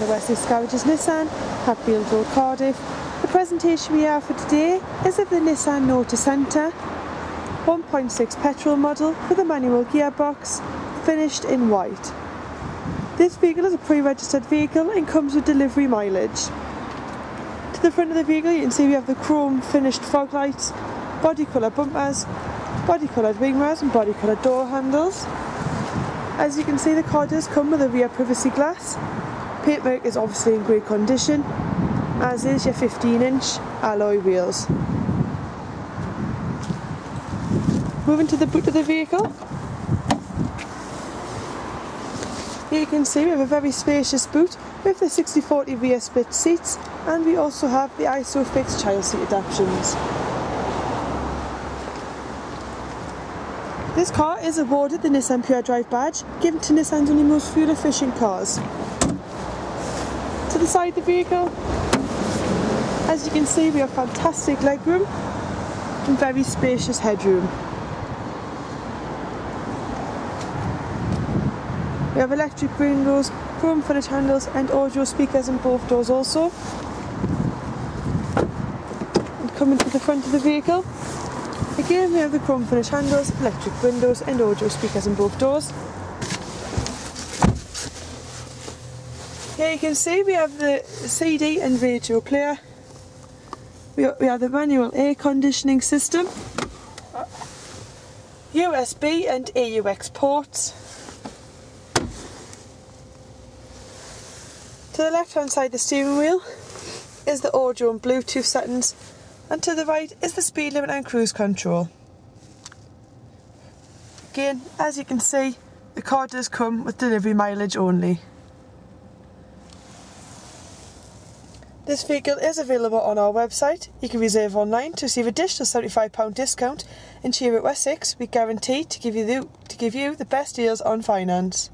the Wessex Garages Nissan, Hatfield Road, Cardiff. The presentation we have for today is of the Nissan Note Acenta 1.6 petrol model with a manual gearbox finished in white. This vehicle is a pre-registered vehicle and comes with delivery mileage. To the front of the vehicle you can see we have the chrome finished fog lights, body colour bumpers, body coloured wing mirrors and body coloured door handles. As you can see the car does come with a rear privacy glass. Paintwork is obviously in great condition, as is your 15 inch alloy wheels. Moving to the boot of the vehicle. Here you can see we have a very spacious boot with the 60-40 rear split seats and we also have the ISOFIX child seat adaptations. This car is awarded the Nissan Pure Drive badge, given to Nissan's only most fuel efficient cars. To the side of the vehicle, as you can see we have fantastic legroom and very spacious headroom. We have electric windows, chrome finish handles and audio speakers in both doors also. And coming to the front of the vehicle, Again we have the chrome finish handles, electric windows and audio speakers in both doors. Here you can see we have the CD and radio player. We have the manual air conditioning system, USB and AUX ports. To the left hand side the steering wheel is the audio and Bluetooth settings and to the right is the speed limit and cruise control. Again, as you can see, the car does come with delivery mileage only. This vehicle is available on our website. You can reserve online to receive additional £75 discount and here at Wessex we guarantee to give you the, to give you the best deals on finance.